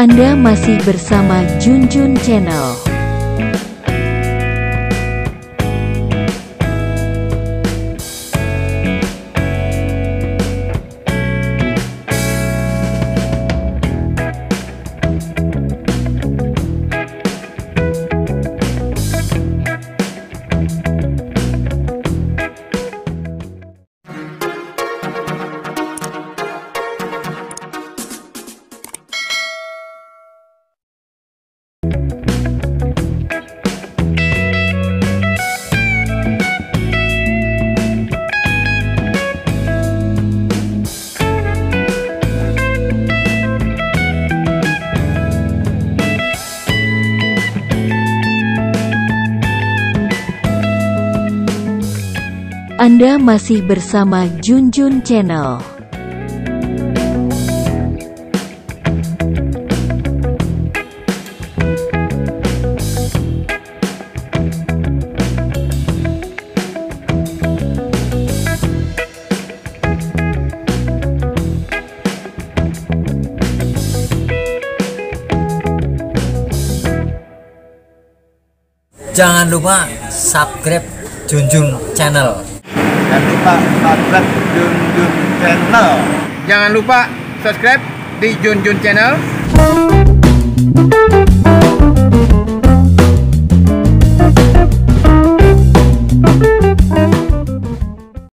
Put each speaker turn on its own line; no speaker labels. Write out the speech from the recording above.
Anda masih bersama Junjun Channel. Anda masih bersama Junjun Channel.
Jangan lupa subscribe Junjun Channel.
Jangan lupa subscribe Jun Jun Channel.
Jangan lupa subscribe di Jun Jun Channel.